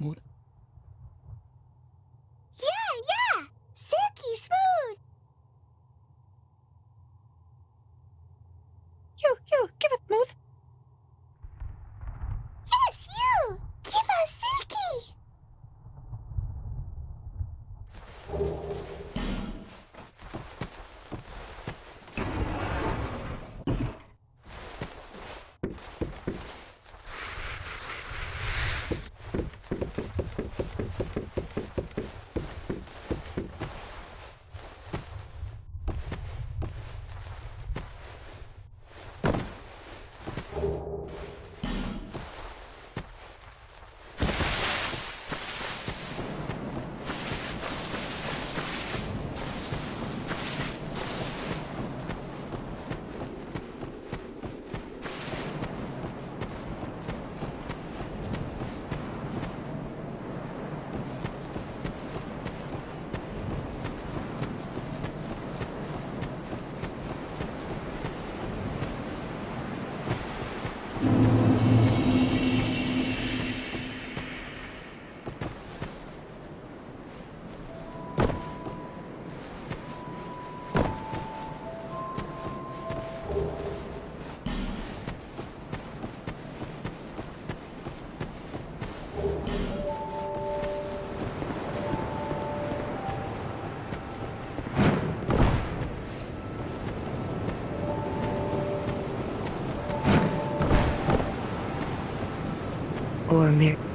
smooth? Or Mir.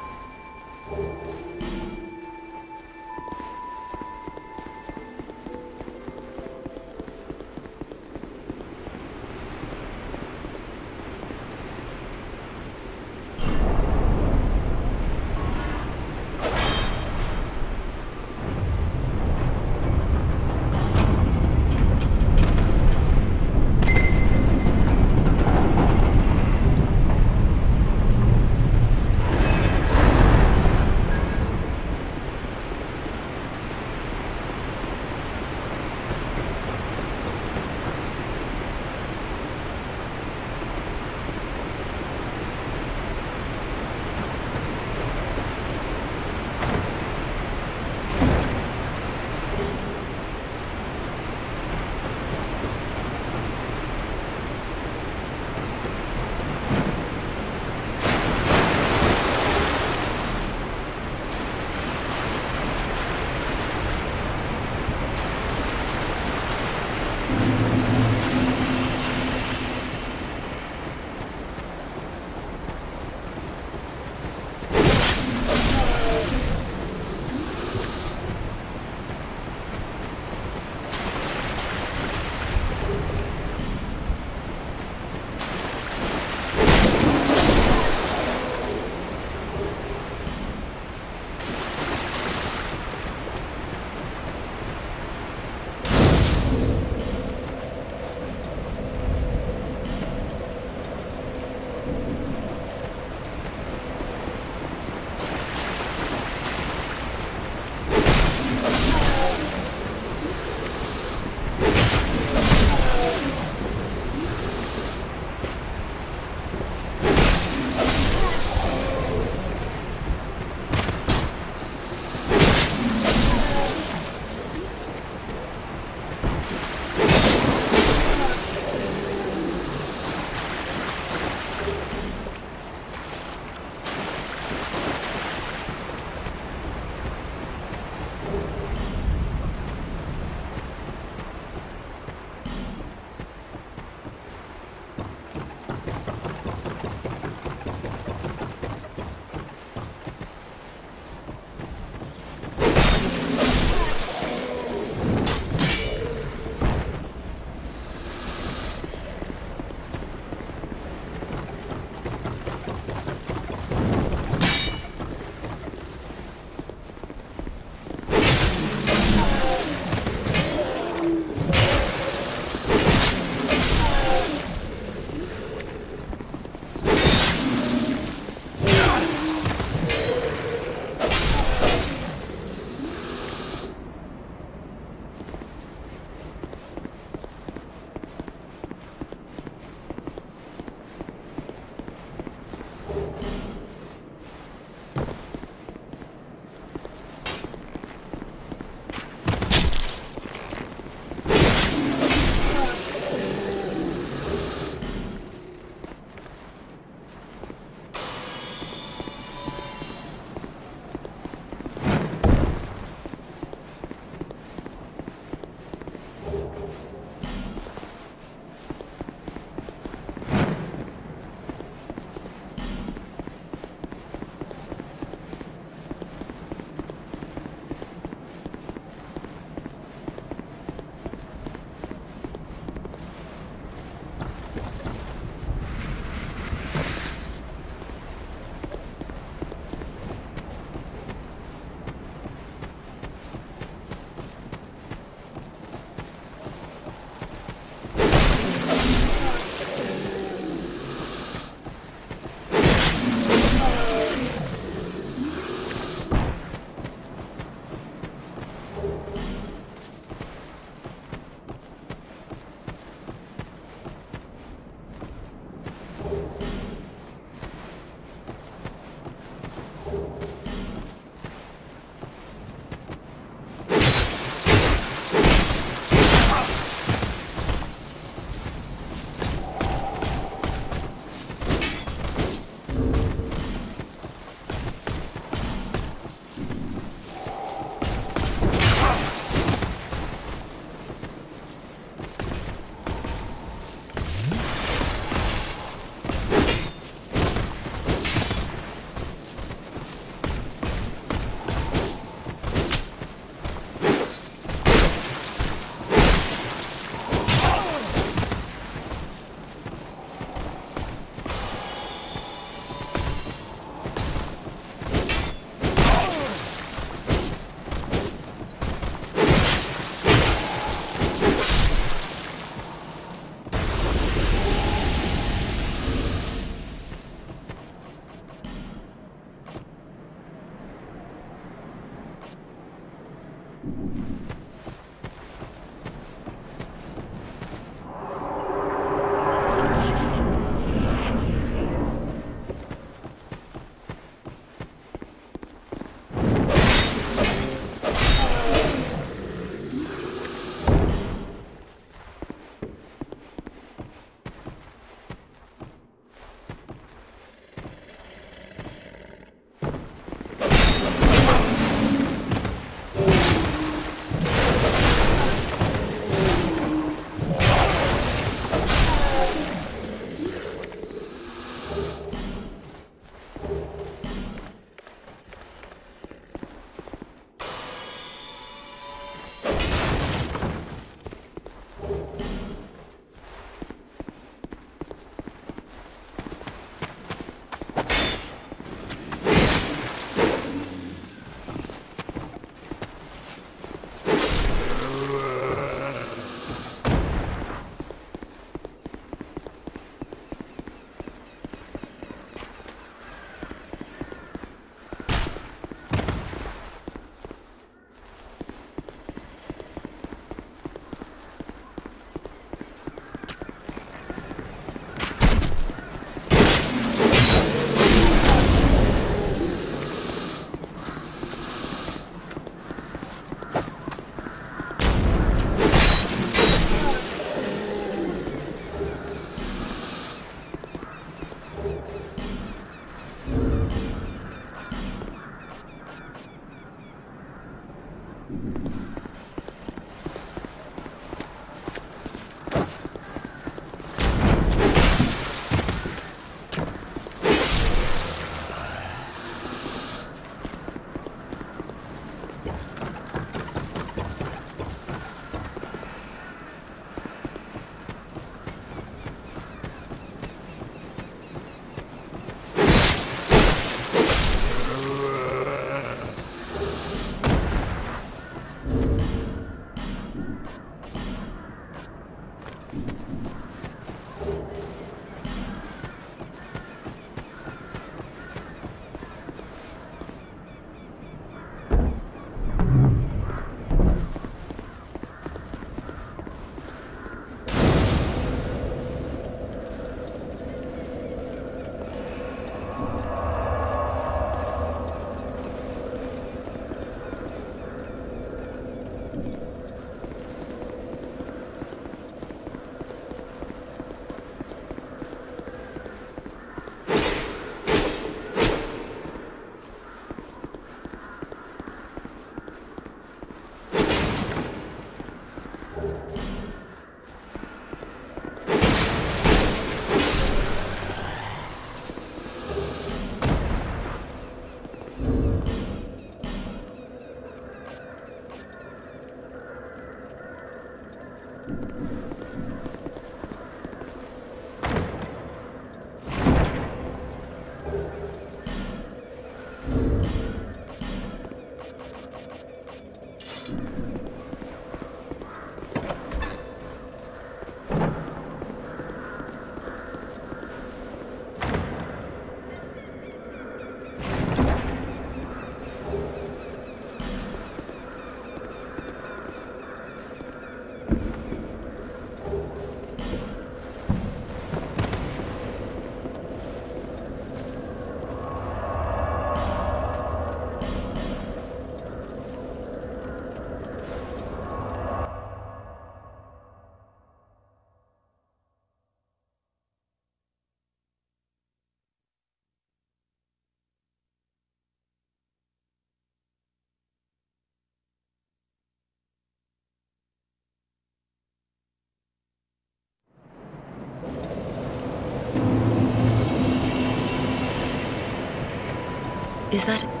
Is that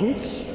気持。